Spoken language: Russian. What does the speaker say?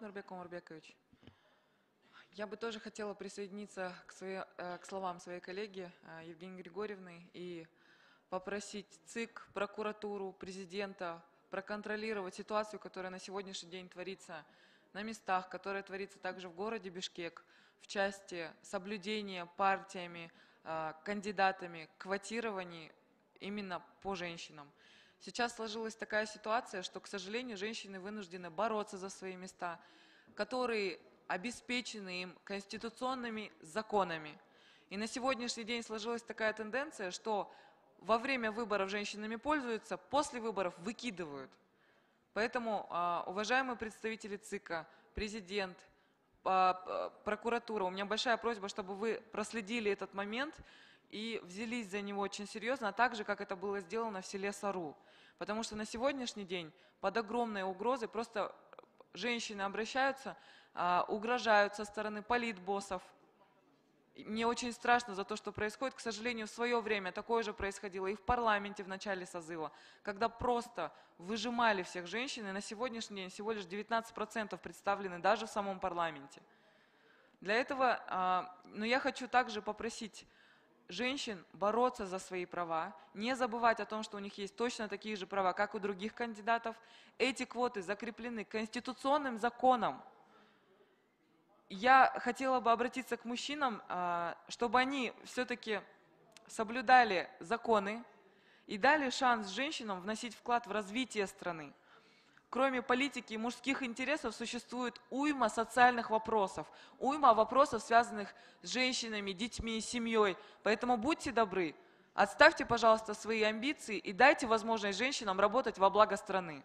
Нурбек Омарбекович, я бы тоже хотела присоединиться к, своей- э, к словам своей коллеги э, Евгении Григорьевны и попросить ЦИК, прокуратуру, президента проконтролировать ситуацию, которая на сегодняшний день творится на местах, которая творится также в городе Бишкек, в части соблюдения партиями, э, кандидатами квотирований именно по женщинам. Сейчас сложилась такая ситуация, что, к сожалению, женщины вынуждены бороться за свои места, которые обеспечены им конституционными законами. И на сегодняшний день сложилась такая тенденция, что во время выборов женщинами пользуются, после выборов выкидывают. Поэтому, а, уважаемые представители ЦИКа, президент, а, прокуратура, у меня большая просьба, чтобы вы проследили этот момент и взялись за него очень серьезно, а так же, как это было сделано в селе Сару. Потому что на сегодняшний день под огромной угрозой просто женщины обращаются, а, угрожают со стороны политбоссов. Мне очень страшно за то, что происходит. К сожалению, в свое время такое же происходило и в парламенте в начале созыва, когда просто выжимали всех женщин, и на сегодняшний день всего лишь 19% представлены даже в самом парламенте. Для этого, а, но я хочу также попросить женщин бороться за свои права, не забывать о том, что у них есть точно такие же права, как у других кандидатов. Эти квоты закреплены конституционным законом. Я хотела бы обратиться к мужчинам, а, чтобы они все-таки соблюдали законы и дали шанс женщинам вносить вклад в развитие страны. Кроме политики и мужских интересов существует уйма социальных вопросов, уйма вопросов, связанных с женщинами, детьми, семьей. Поэтому будьте добры, отставьте, пожалуйста, свои амбиции и дайте возможность женщинам работать во благо страны.